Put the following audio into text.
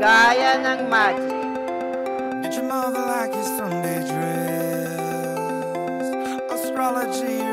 Gaya ng magic. Did your mother like your Sunday dress? Astrology